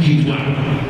he's not.